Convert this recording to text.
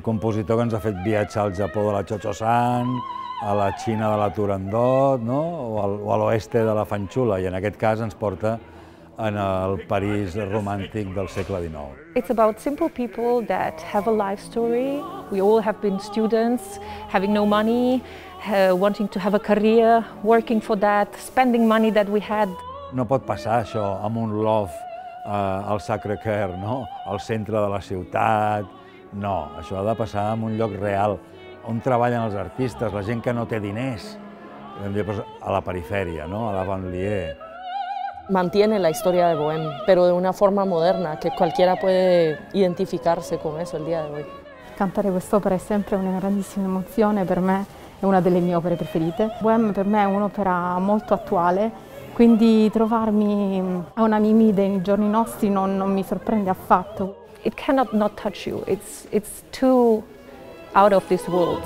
compositor que ens ha fet viatjar al Japó de la Chocho-san, a la Xina de la Turandot, no? o a l'oeste de la Fanxula, i en aquest cas ens porta en el París romàntic del segle XIX. It's about simple people that have a life story. We all have been students, having no money, uh, wanting to have a career, working for that, spending money that we had. No pot passar això amb un love uh, al Sacre Cœur, no? al centre de la ciutat. No, això ha de passar en un lloc real, on treballen els artistes, la gent que no té diners, a la perifèria, no? a la banlieue. mantiene la historia de Bohem, pero de una forma moderna, que cualquiera puede identificarse con eso el día de hoy. Cantare quest'opera è sempre una grandissima emozione, per me è una delle mie opere preferite. Bohem per me è un'opera molto attuale, quindi trovarmi a una Mimide nei giorni nostri non, non mi sorprende affatto. It cannot not touch you. It's, it's too out of this world.